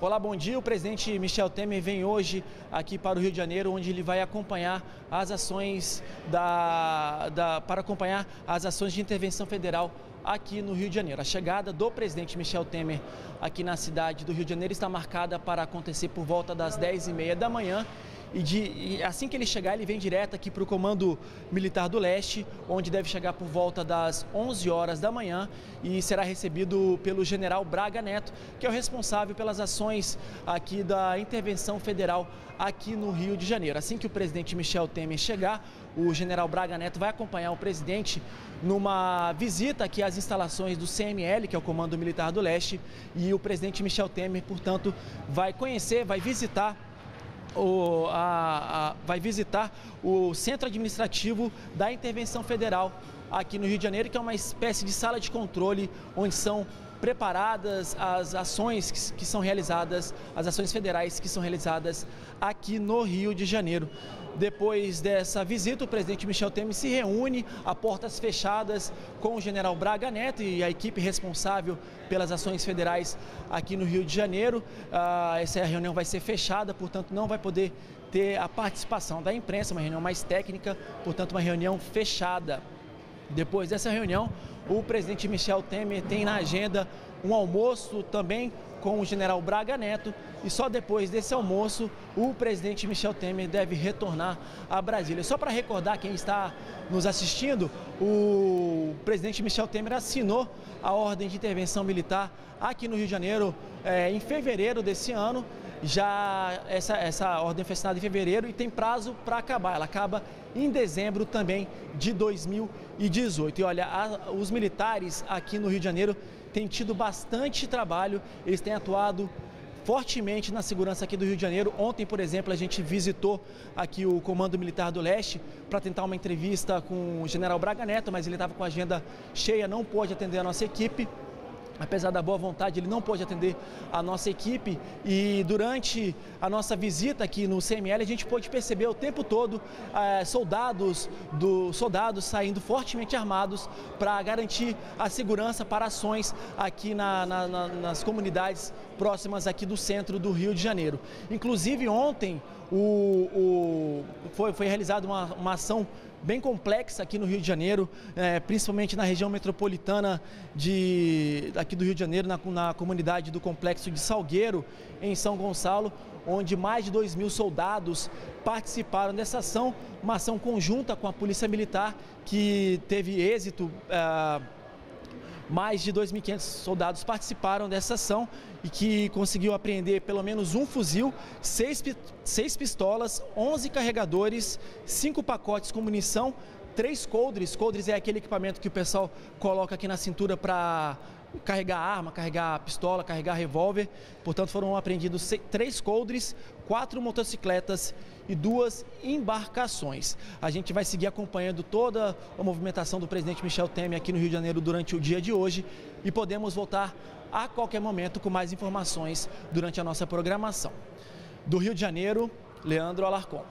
Olá, bom dia. O presidente Michel Temer vem hoje aqui para o Rio de Janeiro, onde ele vai acompanhar as ações da, da, para acompanhar as ações de intervenção federal aqui no Rio de Janeiro. A chegada do presidente Michel Temer aqui na cidade do Rio de Janeiro está marcada para acontecer por volta das 10h30 da manhã e, de, e assim que ele chegar, ele vem direto aqui para o Comando Militar do Leste, onde deve chegar por volta das 11 horas da manhã e será recebido pelo general Braga Neto, que é o responsável pelas ações aqui da intervenção federal aqui no Rio de Janeiro. Assim que o presidente Michel Temer chegar, o general Braga Neto vai acompanhar o presidente numa visita aqui às instalações do CML, que é o Comando Militar do Leste, e o presidente Michel Temer, portanto, vai conhecer, vai visitar o, a, a, vai visitar o Centro Administrativo da Intervenção Federal aqui no Rio de Janeiro, que é uma espécie de sala de controle onde são preparadas as ações que, que são realizadas, as ações federais que são realizadas aqui no Rio de Janeiro. Depois dessa visita, o presidente Michel Temer se reúne a portas fechadas com o general Braga Neto e a equipe responsável pelas ações federais aqui no Rio de Janeiro. Ah, essa reunião vai ser fechada, portanto, não vai poder ter a participação da imprensa, uma reunião mais técnica, portanto, uma reunião fechada. Depois dessa reunião, o presidente Michel Temer tem na agenda um almoço também com o general Braga Neto e só depois desse almoço o presidente Michel Temer deve retornar a Brasília. Só para recordar quem está nos assistindo, o presidente Michel Temer assinou a ordem de intervenção militar aqui no Rio de Janeiro é, em fevereiro desse ano. Já essa, essa ordem foi assinada em fevereiro e tem prazo para acabar. Ela acaba em dezembro também de 2018. E olha, a, os militares aqui no Rio de Janeiro têm tido bastante trabalho, eles têm atuado fortemente na segurança aqui do Rio de Janeiro. Ontem, por exemplo, a gente visitou aqui o Comando Militar do Leste para tentar uma entrevista com o General Braga Neto, mas ele estava com a agenda cheia, não pôde atender a nossa equipe apesar da boa vontade, ele não pôde atender a nossa equipe e durante a nossa visita aqui no CML a gente pôde perceber o tempo todo eh, soldados, do, soldados saindo fortemente armados para garantir a segurança para ações aqui na, na, na, nas comunidades próximas aqui do centro do Rio de Janeiro. Inclusive ontem o, o, foi, foi realizada uma, uma ação bem complexa aqui no Rio de Janeiro, é, principalmente na região metropolitana de, aqui do Rio de Janeiro, na, na comunidade do Complexo de Salgueiro, em São Gonçalo, onde mais de 2 mil soldados participaram dessa ação, uma ação conjunta com a Polícia Militar que teve êxito. É, mais de 2.500 soldados participaram dessa ação e que conseguiu apreender pelo menos um fuzil, seis, seis pistolas, 11 carregadores, cinco pacotes com munição, três coldres. Coldres é aquele equipamento que o pessoal coloca aqui na cintura para carregar arma, carregar pistola, carregar revólver. Portanto, foram apreendidos três coldres, quatro motocicletas e duas embarcações. A gente vai seguir acompanhando toda a movimentação do presidente Michel Temer aqui no Rio de Janeiro durante o dia de hoje e podemos voltar a qualquer momento com mais informações durante a nossa programação. Do Rio de Janeiro, Leandro Alarcon.